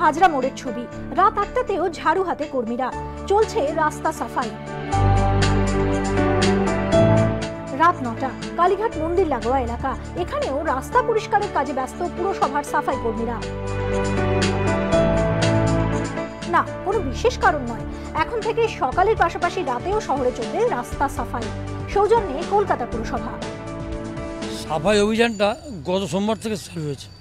হাজরা মোড়ের ছবি। রাত আটটাতেও ঝাড়ু হাতে কর্মীরা। চলছে রাস্তা সাফাই। রাত নটা, কালীঘাট মন্দির লাগোয়া এলাকা। এখানেও রাস্তা পরিষ্কারের কাজে ব্যস্ত পুরসভার সাফাই কর্মীরা। না, কোনো বিশেষ কারণ নয়। এখন থেকে সকালের পাশাপাশি রাতেও শহরে চলবে রাস্তা সাফাই। সৌজন্যে কলকাতা পুরসভা। সাফাই অভিযানটা গত সোমবার থেকে শুরু হয়েছে।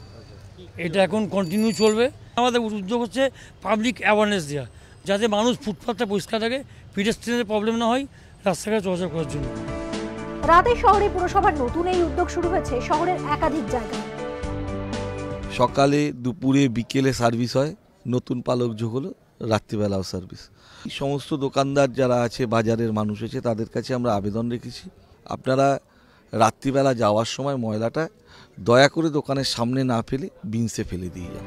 এটা এখন কন্টিনিউ চলবে। আমাদের উদ্যোগ হচ্ছে পাবলিক অ্যাওয়ারনেস দেওয়া যাতে মানুষ ফুটপাথটা পরিষ্কার থাকে পিডেস্ট্রিয়ানের প্রবলেম না হয় রাস্তাঘাটে চলাচল করার জন্য। রাতে শহরে পুরসভার নতুন এই উদ্যোগ শুরু হয়েছে শহরের একাধিক জায়গায়। সকালে দুপুরে বিকেলে সার্ভিস হয় নতুন পালক যোগ হলো রাত্রিবেলাও সার্ভিস এই সমস্ত দোকানদার যারা আছে বাজারের মানুষ আছে তাদের কাছে আমরা আবেদন রেখেছি। আপনারা রাত্রিবেলা যাওয়ার সময় ময়লাটা দয়া করে দোকানের সামনে না ফেলে বিনসে ফেলে দিয়ে যান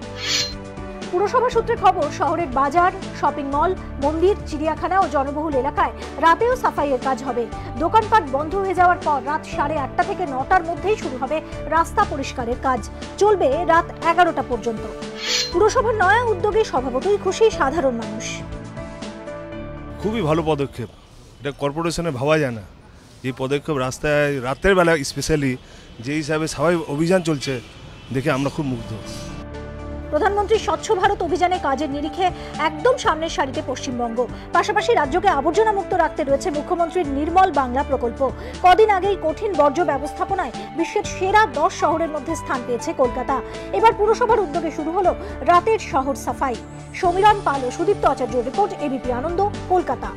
পুরসভা সূত্রে খবর শহরের বাজার শপিং মল মন্দির চিড়িয়াখানা ও জনবহুল এলাকায় রাতেও সাফাইয়ের কাজ হবে। দোকানপাট বন্ধ হয়ে যাওয়ার পর রাত সাড়ে আটটা থেকে নটার মধ্যেই শুরু হবে রাস্তা পরিষ্কারের কাজ। চলবে রাত এগারোটা পর্যন্ত। পুরসভার নয়া উদ্যোগে স্বভাবতই খুশি সাধারণ মানুষ। খুবই ভালো পদক্ষেপ। এটা কর্পোরেশনে ভাবা যায় না। এই পদক্ষেপ রাস্তায় রাতের বেলা স্পেশালি যে হিসাবে সবাই অভিযান চলছে, দেখে আমরা খুব মুগ্ধ। প্রধানমন্ত্রী স্বচ্ছ ভারত অভিযানে কাজের নিরিখে একদম সামনের সারিতে পশ্চিমবঙ্গ। পাশাপাশি রাজ্যকে আবর্জনা মুক্ত রাখতে রয়েছে মুখ্যমন্ত্রীর নির্মল বাংলা প্রকল্প। কদিন আগেই কঠিন বর্জ্য ব্যবস্থাপনায় বিশ্বের সেরা দশ শহরের মধ্যে স্থান পেয়েছে কলকাতা। এবার পুরসভার উদ্যোগে শুরু হলো রাতের শহর সাফাই। সমীরণ পাল ও সুদীপ্ত আচার্য রিপোর্ট এবিপি আনন্দ, কলকাতা।